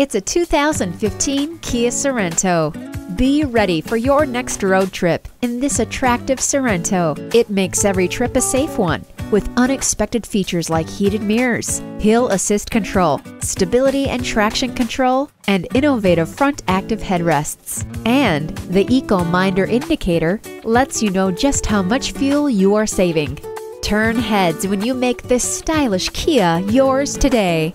It's a 2015 Kia Sorento. Be ready for your next road trip in this attractive Sorento. It makes every trip a safe one with unexpected features like heated mirrors, hill assist control, stability and traction control, and innovative front active headrests. And the Eco Minder indicator lets you know just how much fuel you are saving. Turn heads when you make this stylish Kia yours today.